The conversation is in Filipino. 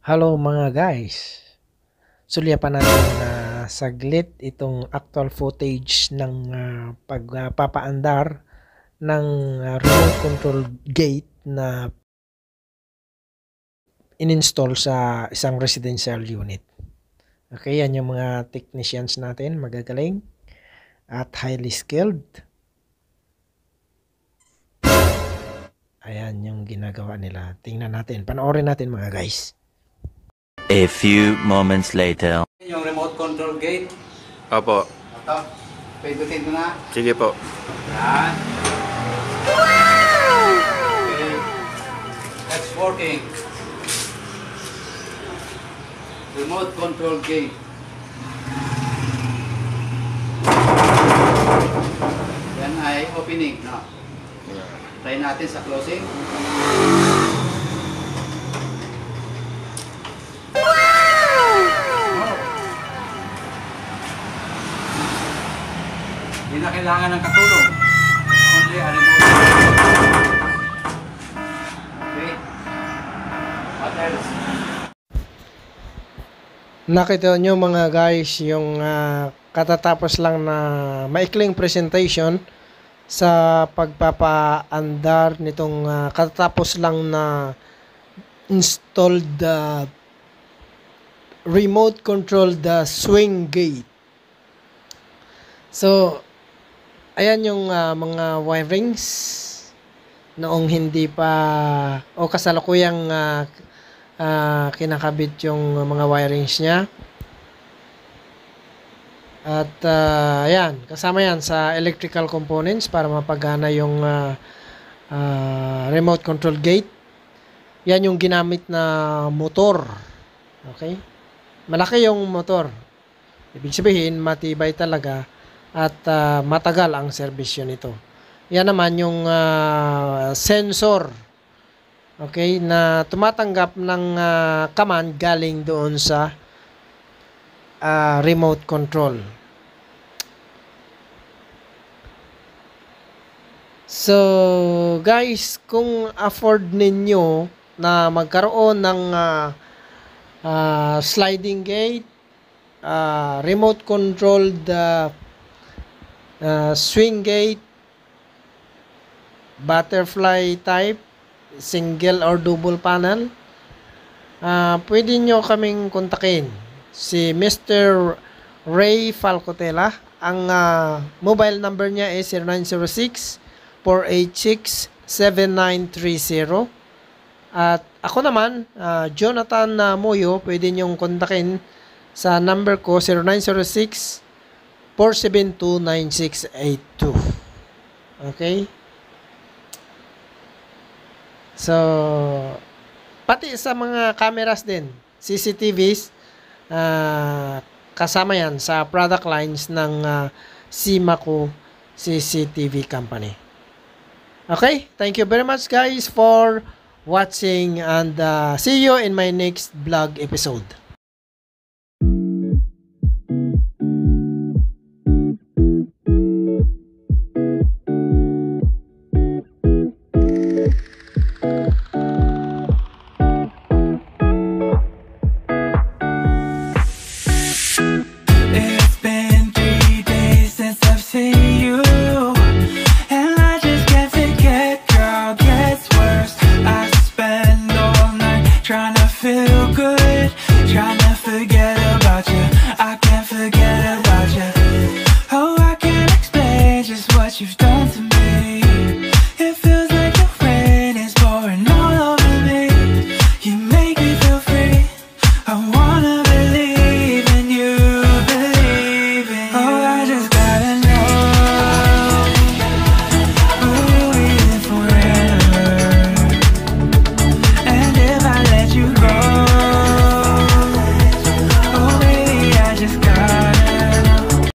Hello mga guys. Sulyapan natin na saglit itong actual footage ng uh, pagpapaandar ng uh, remote control gate na ininstall sa isang residential unit. Okay, yan yung mga technicians natin, magagaling at highly skilled. Ayan yung ginagawa nila. Tingnan natin, panoorin natin mga guys. A few moments later. Yung remote control gate. Opo. Ito. Pindutin mo na. Sige po. Yan. Okay. That's working. Remote control gate. Yan ay opening. No? Try natin sa closing. Na kailangan ng katulong. Only a remote. Okay. Nakita nyo mga guys yung ah, katatapos lang na maikling presentation sa pagpapaandar nitong ah, katatapos lang na installed the remote control the swing gate. So, ayan yung ah, mga wirings noong hindi pa o kasalukuyang ah, ah, kinakabit yung mga wirings niya. At ah, ayan, kasama yan sa electrical components para mapagana yung ah, ah, remote control gate. Yan yung ginamit na motor. Okay? Malaki yung motor. Ibig sabihin, matibay talaga at ah, matagal ang serbisyo nito. Yan naman yung ah, sensor okay, na tumatanggap ng ah, command galing doon sa ah, remote control. So, guys, kung afford ninyo na magkaroon ng ah, ah, sliding gate, ah, remote controlled ah, ah, swing gate, butterfly type, single or double panel, ah pwede nyo kaming kontakin. Si Mr. Ray Falcotela. Ang ah, mobile number niya is 0906-486-7930. At ako naman, ah, Jonathan ah, Moyo, pwede nyong kontakin sa number ko 0906 472-9682. Okay? So, pati sa mga cameras din, CCTVs, ah, kasama yan sa product lines ng ah, Simaco CCTV Company. Okay, thank you very much guys for watching and ah, see you in my next vlog episode. Trying to feel good, trying to forget about you. I can't forget about you. Oh, I can't explain just what you've done.